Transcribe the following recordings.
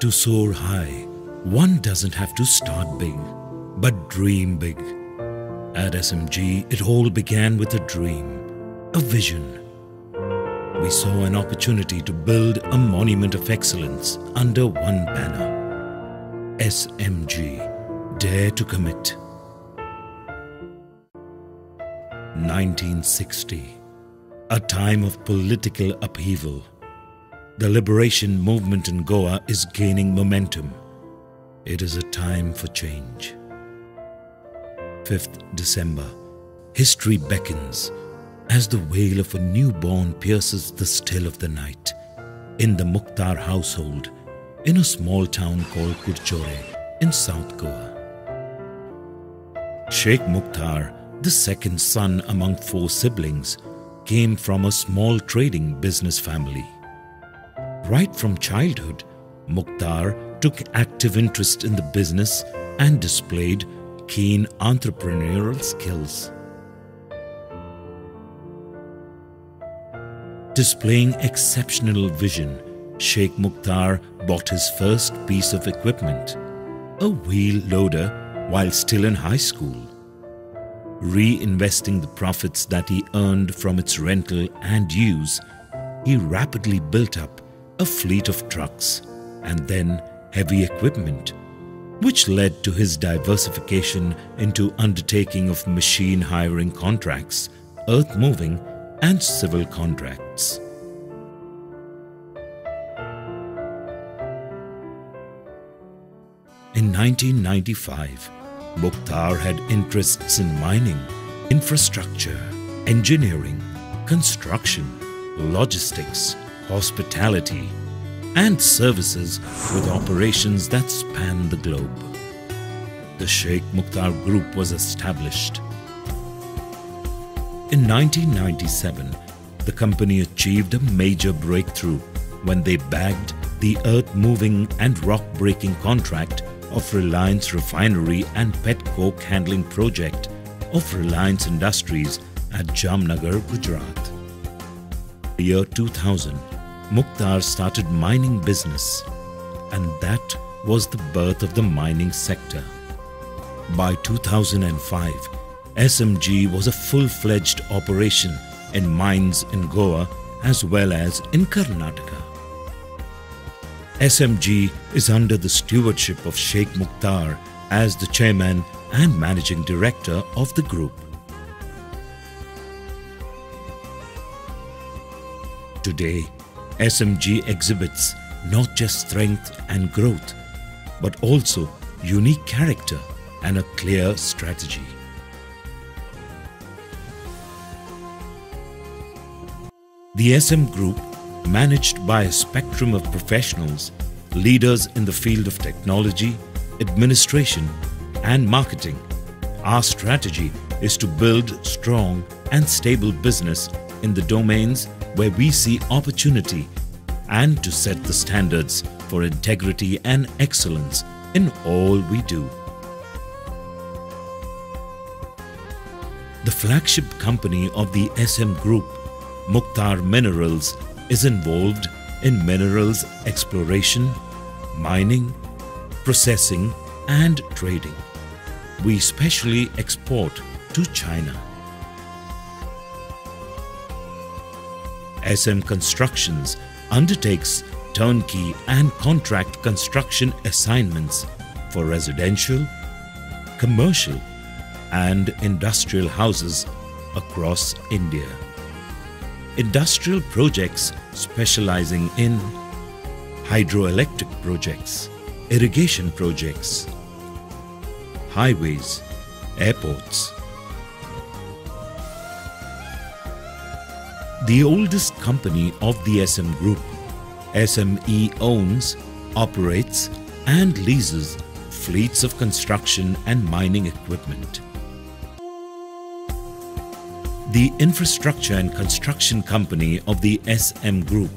To soar high, one doesn't have to start big, but dream big. At SMG, it all began with a dream, a vision. We saw an opportunity to build a monument of excellence under one banner. SMG, Dare to Commit. 1960, a time of political upheaval. The liberation movement in Goa is gaining momentum. It is a time for change. 5th December, history beckons as the wail of a newborn pierces the still of the night in the Muktar household in a small town called Kurchore in South Goa. Shaik Muktar, the second son among four siblings, came from a small trading business family. Right from childhood, Muktar took active interest in the business and displayed keen entrepreneurial skills. Displaying exceptional vision, Shaik Muktar bought his first piece of equipment, a wheel loader, while still in high school. Reinvesting the profits that he earned from its rental and use, he rapidly built up a fleet of trucks and then heavy equipment, which led to his diversification into undertaking of machine hiring contracts, earth moving and civil contracts. In 1995, Muktar had interests in mining, infrastructure, engineering, construction, logistics, hospitality, and services with operations that span the globe. The Shaik Muktar Group was established. In 1997, the company achieved a major breakthrough when they bagged the earth-moving and rock-breaking contract of Reliance Refinery and Pet Coke Handling Project of Reliance Industries at Jamnagar, Gujarat. The year 2000, Muktar started mining business and that was the birth of the mining sector. By 2005, SMG was a full-fledged operation in mines in Goa as well as in Karnataka. SMG is under the stewardship of Shaik Muktar as the chairman and managing director of the group. Today, SMG exhibits not just strength and growth, but also unique character and a clear strategy. The SM Group, managed by a spectrum of professionals, leaders in the field of technology, administration, and marketing. Our strategy is to build strong and stable business in the domains where we see opportunity and to set the standards for integrity and excellence in all we do. The flagship company of the SM Group, Muktar Minerals, is involved in minerals exploration, mining, processing and trading. We specially export to China. SM Constructions undertakes turnkey and contract construction assignments for residential, commercial and industrial houses across India. Industrial projects specializing in hydroelectric projects, irrigation projects, highways, airports. The oldest company of the SM Group, SME owns, operates and leases fleets of construction and mining equipment. The infrastructure and construction company of the SM Group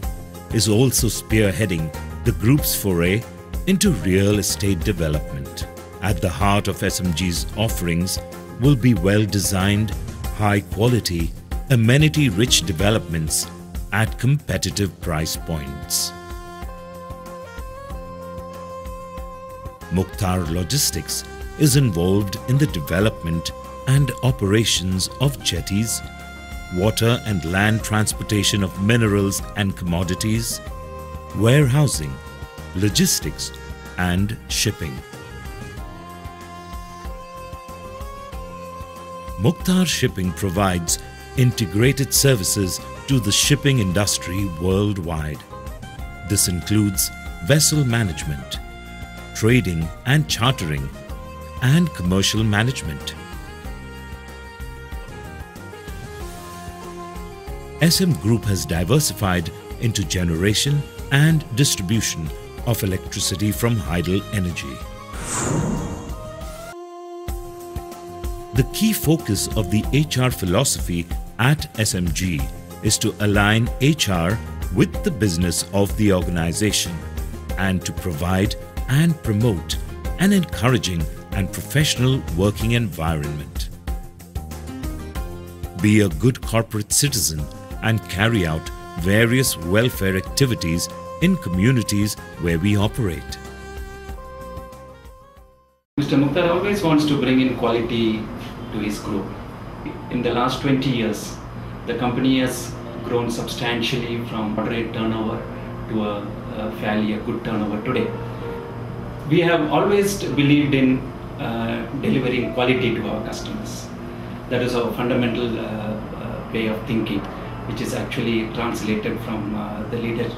is also spearheading the group's foray into real estate development. At the heart of SMG's offerings will be well-designed, high-quality, amenity-rich developments at competitive price points. Muktar Logistics is involved in the development and operations of jetties, water and land transportation of minerals and commodities, warehousing, logistics, and shipping. Muktar Shipping provides integrated services to the shipping industry worldwide. This includes vessel management, trading and chartering, and commercial management. SM Group has diversified into generation and distribution of electricity from hydel energy. The key focus of the HR philosophy at SMG is to align HR with the business of the organization and to provide and promote an encouraging and professional working environment. Be a good corporate citizen and carry out various welfare activities in communities where we operate. Mr. Muktar always wants to bring in quality to his group. In the last 20 years, the company has grown substantially from moderate turnover to a, a fairly a good turnover today. We have always believed in uh, delivering quality to our customers. That is our fundamental uh, uh, way of thinking, which is actually translated from uh, the leader,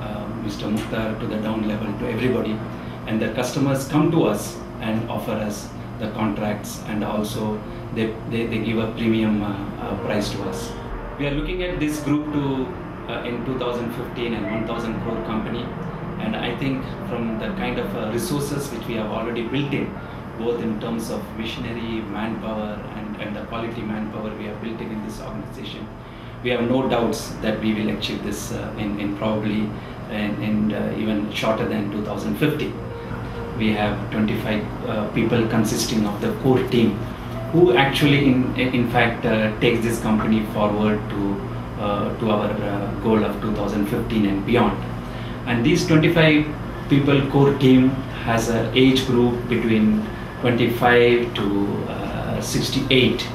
uh, Mr. Muktar, to the down level to everybody. And the customers come to us and offer us the contracts and also they, they, they give a premium uh, uh, price to us. We are looking at this group to uh, in 2015 and 1000 crore company and I think from the kind of resources which we have already built in both in terms of machinery, manpower and, and the quality manpower we have built in in this organization we have no doubts that we will achieve this uh, in, in probably in uh, even shorter than 2050 we have 25 uh, people consisting of the core team who actually in, in fact uh, takes this company forward to, uh, to our uh, goal of 2015 and beyond. And these 25 people core team has an age group between 25 to uh, 68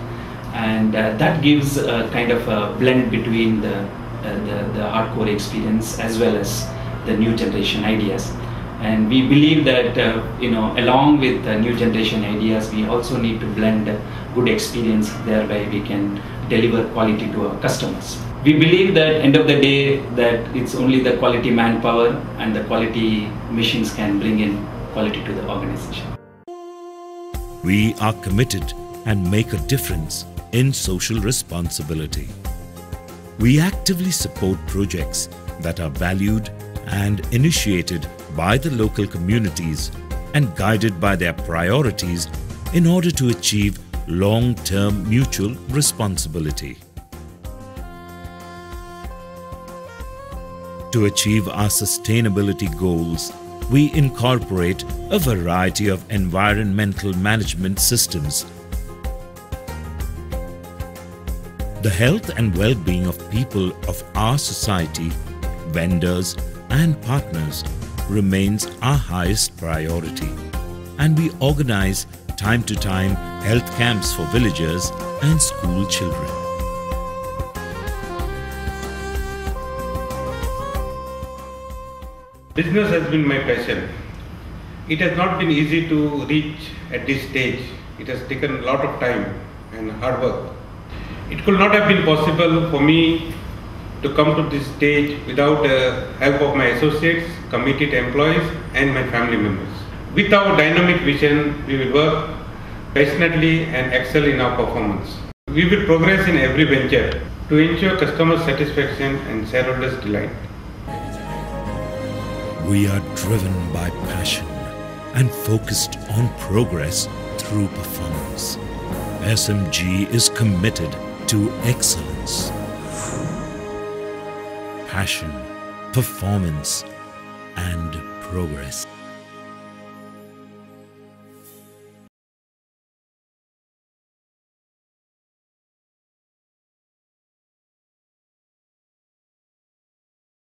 and that gives a kind of a blend between the, the, the hardcore experience as well as the new generation ideas and we believe that uh, you know along with the new generation ideas we also need to blend good experience. Thereby we can deliver quality to our customers. We believe that end of the day that it's only the quality manpower and the quality machines can bring in quality to the organization. We are committed and make a difference in social responsibility. We actively support projects that are valued and initiated by the local communities and guided by their priorities in order to achieve long-term mutual responsibility. To achieve our sustainability goals, we incorporate a variety of environmental management systems. The health and well-being of people of our society, vendors and partners remains our highest priority. And we organize time to time health camps for villagers and school children. Business has been my passion. It has not been easy to reach at this stage. It has taken a lot of time and hard work. It could not have been possible for me to come to this stage without the help of my associates, committed employees and my family members. With our dynamic vision, we will work passionately and excel in our performance. We will progress in every venture to ensure customer satisfaction and shareholders' delight. We are driven by passion and focused on progress through performance. SMG is committed to excellence passion, performance, and progress.